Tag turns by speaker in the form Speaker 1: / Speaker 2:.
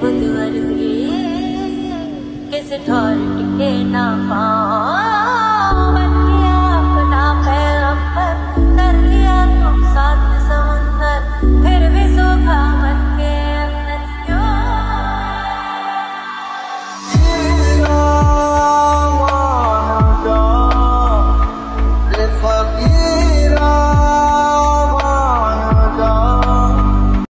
Speaker 1: खुद किस ठौर टिके ना पा